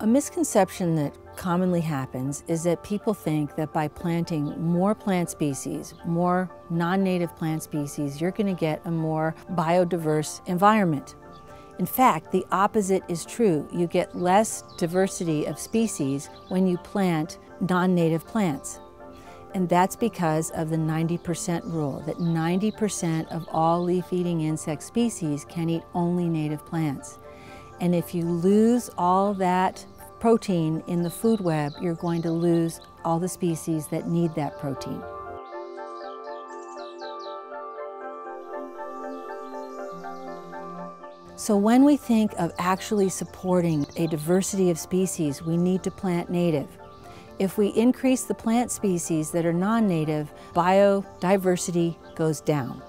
A misconception that commonly happens is that people think that by planting more plant species, more non-native plant species, you're going to get a more biodiverse environment. In fact, the opposite is true. You get less diversity of species when you plant non-native plants. And that's because of the 90% rule, that 90% of all leaf-eating insect species can eat only native plants. And if you lose all that protein in the food web, you're going to lose all the species that need that protein. So when we think of actually supporting a diversity of species, we need to plant native. If we increase the plant species that are non-native, biodiversity goes down.